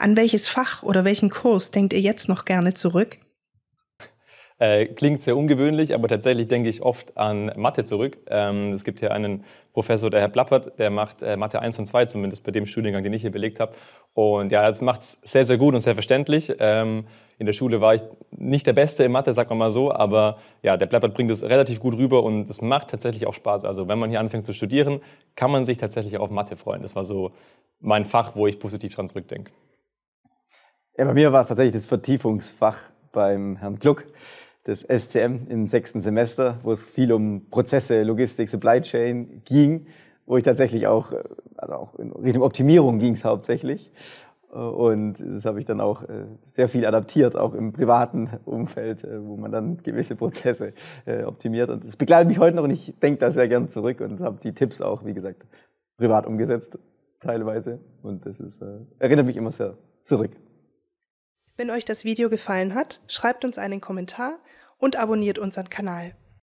An welches Fach oder welchen Kurs denkt ihr jetzt noch gerne zurück? Äh, klingt sehr ungewöhnlich, aber tatsächlich denke ich oft an Mathe zurück. Ähm, es gibt hier einen Professor, der Herr Plappert, der macht äh, Mathe 1 und 2, zumindest bei dem Studiengang, den ich hier belegt habe. Und ja, das macht es sehr, sehr gut und sehr verständlich. Ähm, in der Schule war ich nicht der Beste in Mathe, sagt man mal so, aber ja, der Plappert bringt es relativ gut rüber und es macht tatsächlich auch Spaß. Also wenn man hier anfängt zu studieren, kann man sich tatsächlich auf Mathe freuen. Das war so mein Fach, wo ich positiv dran zurückdenke. Ja, bei mir war es tatsächlich das Vertiefungsfach beim Herrn Gluck das SCM im sechsten Semester, wo es viel um Prozesse, Logistik, Supply Chain ging, wo ich tatsächlich auch, äh, also auch in Richtung Optimierung ging es hauptsächlich. Äh, und das habe ich dann auch äh, sehr viel adaptiert, auch im privaten Umfeld, wo man dann gewisse Prozesse optimiert. Und es begleitet mich heute noch und ich denke da sehr gern zurück und habe die Tipps auch, wie gesagt, privat umgesetzt, teilweise. Und das ist, erinnert mich immer sehr zurück. Wenn euch das Video gefallen hat, schreibt uns einen Kommentar und abonniert unseren Kanal.